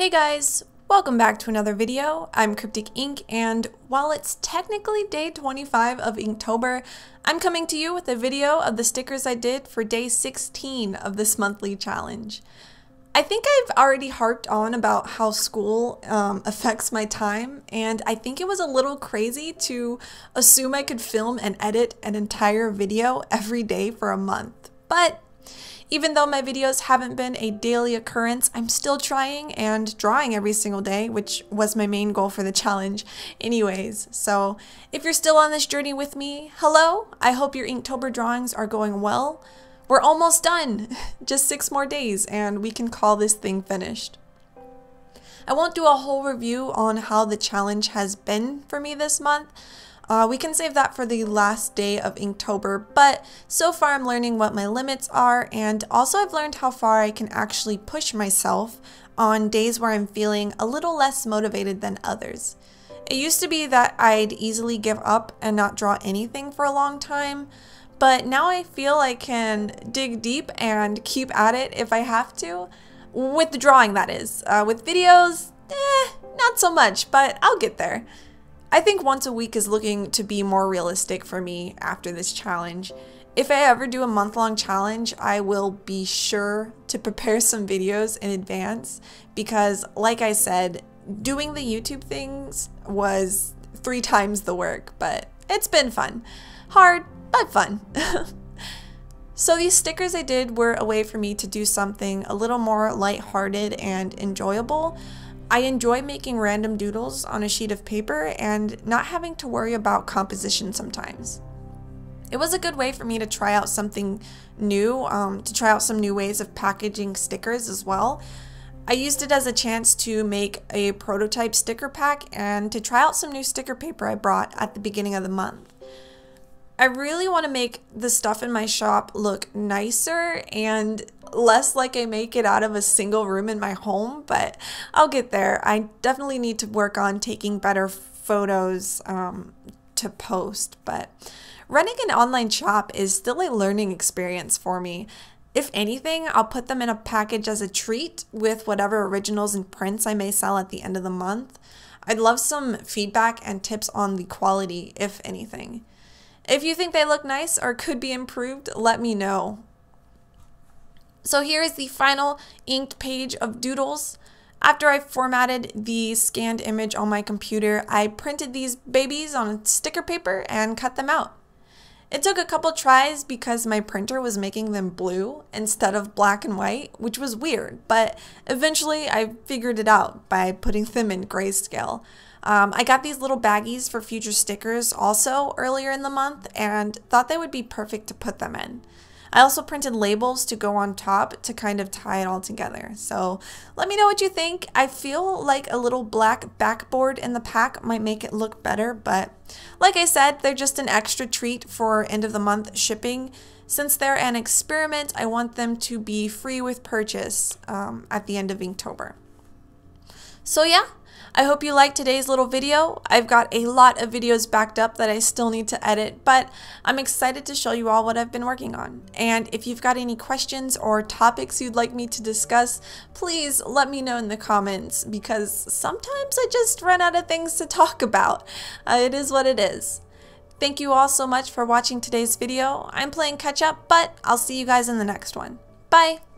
Hey guys, welcome back to another video. I'm Cryptic Ink and while it's technically day 25 of Inktober, I'm coming to you with a video of the stickers I did for day 16 of this monthly challenge. I think I've already harped on about how school um, affects my time, and I think it was a little crazy to assume I could film and edit an entire video every day for a month. But even though my videos haven't been a daily occurrence, I'm still trying and drawing every single day, which was my main goal for the challenge anyways. So if you're still on this journey with me, hello! I hope your Inktober drawings are going well. We're almost done! Just six more days and we can call this thing finished. I won't do a whole review on how the challenge has been for me this month, uh, we can save that for the last day of Inktober, but so far I'm learning what my limits are and also I've learned how far I can actually push myself on days where I'm feeling a little less motivated than others. It used to be that I'd easily give up and not draw anything for a long time, but now I feel I can dig deep and keep at it if I have to. With the drawing, that is. Uh, with videos, eh, not so much, but I'll get there. I think once a week is looking to be more realistic for me after this challenge. If I ever do a month long challenge, I will be sure to prepare some videos in advance because, like I said, doing the YouTube things was three times the work, but it's been fun. Hard, but fun. so, these stickers I did were a way for me to do something a little more lighthearted and enjoyable. I enjoy making random doodles on a sheet of paper and not having to worry about composition sometimes. It was a good way for me to try out something new, um, to try out some new ways of packaging stickers as well. I used it as a chance to make a prototype sticker pack and to try out some new sticker paper I brought at the beginning of the month. I really want to make the stuff in my shop look nicer and less like I make it out of a single room in my home, but I'll get there. I definitely need to work on taking better photos um, to post, but running an online shop is still a learning experience for me. If anything, I'll put them in a package as a treat with whatever originals and prints I may sell at the end of the month. I'd love some feedback and tips on the quality, if anything. If you think they look nice or could be improved, let me know. So here is the final inked page of doodles. After I formatted the scanned image on my computer, I printed these babies on sticker paper and cut them out. It took a couple tries because my printer was making them blue instead of black and white, which was weird, but eventually I figured it out by putting them in grayscale. Um, I got these little baggies for future stickers also earlier in the month and thought they would be perfect to put them in. I also printed labels to go on top to kind of tie it all together. So let me know what you think. I feel like a little black backboard in the pack might make it look better, but like I said, they're just an extra treat for end of the month shipping. Since they're an experiment, I want them to be free with purchase um, at the end of Inktober. So yeah, I hope you liked today's little video. I've got a lot of videos backed up that I still need to edit, but I'm excited to show you all what I've been working on. And if you've got any questions or topics you'd like me to discuss, please let me know in the comments because sometimes I just run out of things to talk about. Uh, it is what it is. Thank you all so much for watching today's video. I'm playing catch up, but I'll see you guys in the next one. Bye!